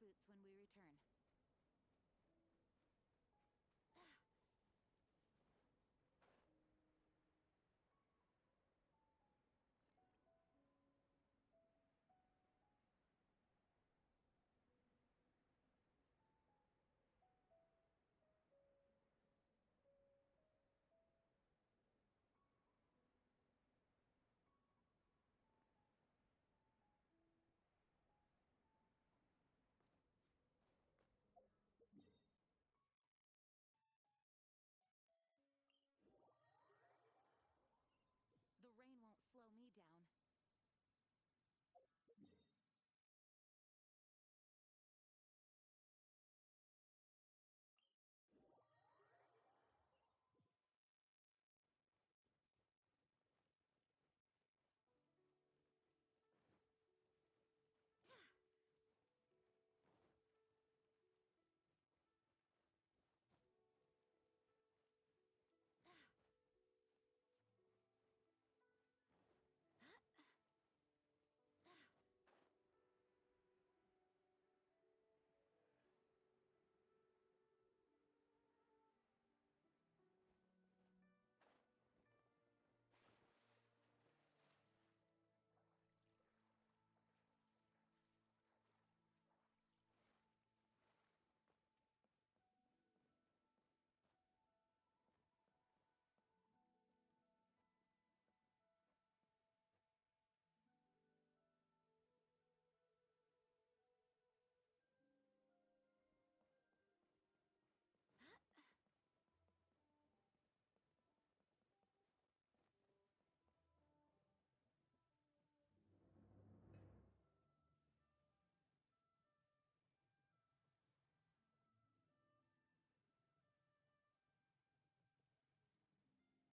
boots when we return.